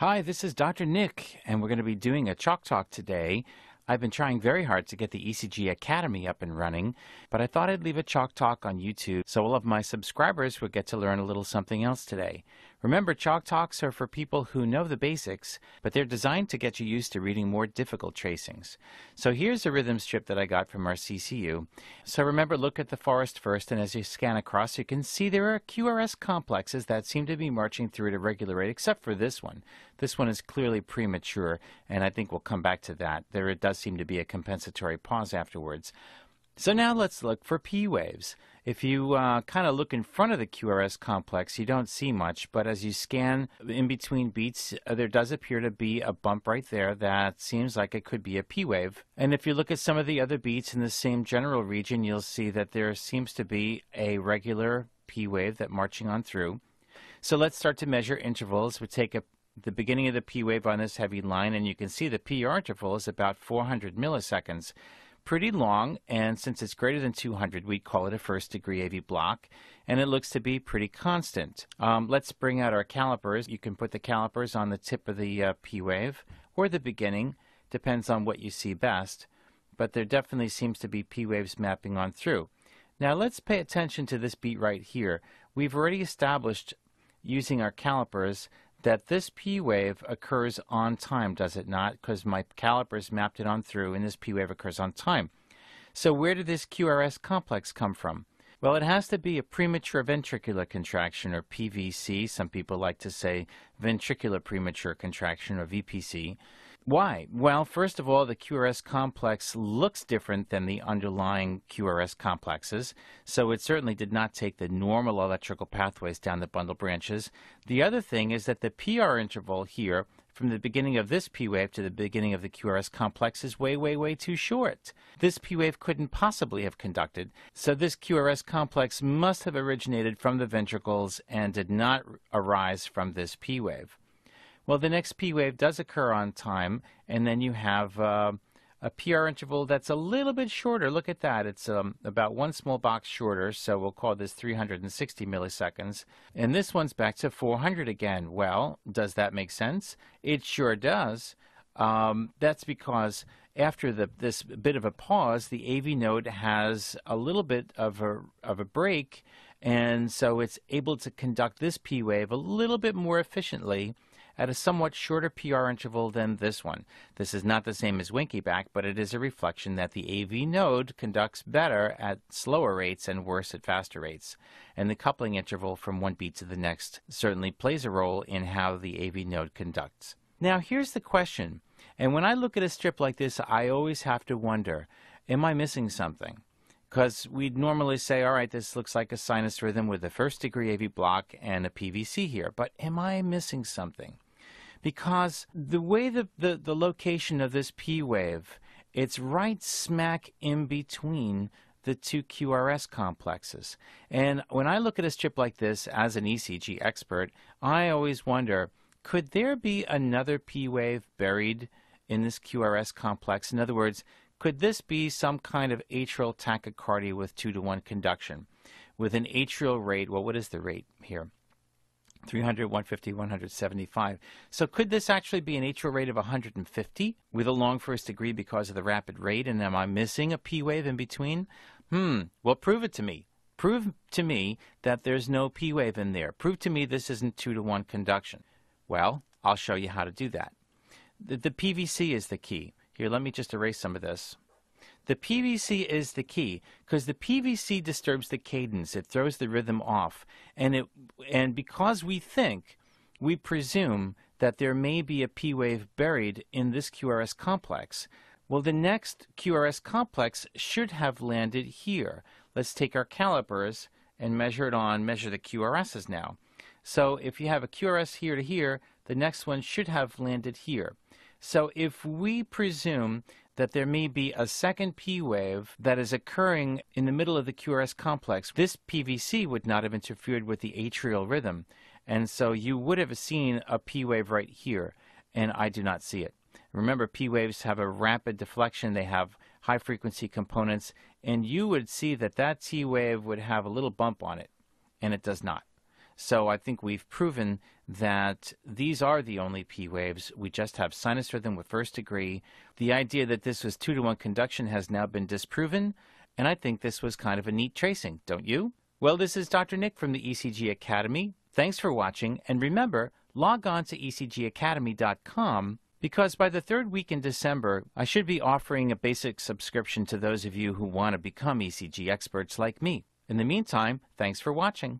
Hi, this is Dr. Nick, and we're going to be doing a Chalk Talk today. I've been trying very hard to get the ECG Academy up and running, but I thought I'd leave a Chalk Talk on YouTube so all of my subscribers would get to learn a little something else today. Remember, Chalk Talks are for people who know the basics, but they're designed to get you used to reading more difficult tracings. So here's a rhythm strip that I got from our CCU. So remember, look at the forest first, and as you scan across, you can see there are QRS complexes that seem to be marching through at a regular rate, except for this one. This one is clearly premature, and I think we'll come back to that. There does seem to be a compensatory pause afterwards. So now let's look for P waves. If you uh, kind of look in front of the QRS complex, you don't see much, but as you scan in between beats, uh, there does appear to be a bump right there that seems like it could be a P wave. And if you look at some of the other beats in the same general region, you'll see that there seems to be a regular P wave that marching on through. So let's start to measure intervals. We take a, the beginning of the P wave on this heavy line, and you can see the PR interval is about 400 milliseconds pretty long, and since it's greater than 200, we'd call it a first degree AV block, and it looks to be pretty constant. Um, let's bring out our calipers. You can put the calipers on the tip of the uh, P wave or the beginning, depends on what you see best, but there definitely seems to be P waves mapping on through. Now let's pay attention to this beat right here. We've already established using our calipers that this P wave occurs on time, does it not? Because my calipers mapped it on through, and this P wave occurs on time. So where did this QRS complex come from? Well, it has to be a premature ventricular contraction, or PVC. Some people like to say ventricular premature contraction, or VPC. Why? Well, first of all, the QRS complex looks different than the underlying QRS complexes, so it certainly did not take the normal electrical pathways down the bundle branches. The other thing is that the PR interval here, from the beginning of this P wave to the beginning of the QRS complex, is way, way, way too short. This P wave couldn't possibly have conducted, so this QRS complex must have originated from the ventricles and did not arise from this P wave. Well, the next P wave does occur on time, and then you have uh, a PR interval that's a little bit shorter. Look at that. It's um, about one small box shorter, so we'll call this 360 milliseconds. And this one's back to 400 again. Well, does that make sense? It sure does. Um, that's because after the, this bit of a pause, the AV node has a little bit of a, of a break, and so it's able to conduct this P wave a little bit more efficiently at a somewhat shorter PR interval than this one. This is not the same as Wenckebach, but it is a reflection that the AV node conducts better at slower rates and worse at faster rates. And the coupling interval from one beat to the next certainly plays a role in how the AV node conducts. Now, here's the question. And when I look at a strip like this, I always have to wonder am I missing something? Because we'd normally say, all right, this looks like a sinus rhythm with a first degree AV block and a PVC here, but am I missing something? Because the way the, the, the location of this P wave, it's right smack in between the two QRS complexes. And when I look at a strip like this as an ECG expert, I always wonder could there be another P wave buried in this QRS complex? In other words, could this be some kind of atrial tachycardia with 2 to 1 conduction? With an atrial rate, well, what is the rate here? 300, 150, 175. So could this actually be an atrial rate of 150 with a long first degree because of the rapid rate? And am I missing a P wave in between? Hmm, well, prove it to me. Prove to me that there's no P wave in there. Prove to me this isn't 2 to 1 conduction. Well, I'll show you how to do that. The, the PVC is the key. Here, let me just erase some of this. The PVC is the key because the PVC disturbs the cadence. It throws the rhythm off. And, it, and because we think, we presume that there may be a P wave buried in this QRS complex. Well, the next QRS complex should have landed here. Let's take our calipers and measure it on, measure the QRSs now. So if you have a QRS here to here, the next one should have landed here. So if we presume that there may be a second P wave that is occurring in the middle of the QRS complex. This PVC would not have interfered with the atrial rhythm, and so you would have seen a P wave right here, and I do not see it. Remember, P waves have a rapid deflection, they have high frequency components, and you would see that that T wave would have a little bump on it, and it does not. So I think we've proven that these are the only P waves. We just have sinus rhythm with first degree. The idea that this was two to one conduction has now been disproven, and I think this was kind of a neat tracing, don't you? Well, this is Dr. Nick from the ECG Academy. Thanks for watching, and remember, log on to ecgacademy.com because by the third week in December, I should be offering a basic subscription to those of you who want to become ECG experts like me. In the meantime, thanks for watching.